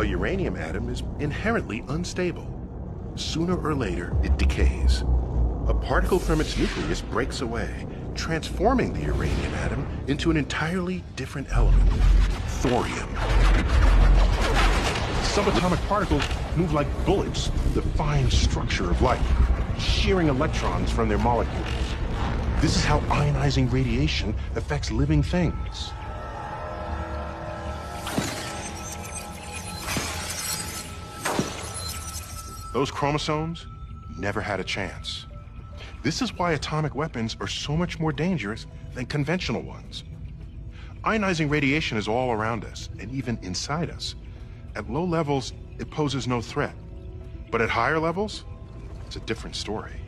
A uranium atom is inherently unstable. Sooner or later, it decays. A particle from its nucleus breaks away, transforming the uranium atom into an entirely different element thorium. Subatomic particles move like bullets through the fine structure of light, shearing electrons from their molecules. This is how ionizing radiation affects living things. Those chromosomes never had a chance. This is why atomic weapons are so much more dangerous than conventional ones. Ionizing radiation is all around us and even inside us. At low levels, it poses no threat. But at higher levels, it's a different story.